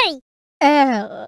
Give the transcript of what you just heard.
Hey. Oh.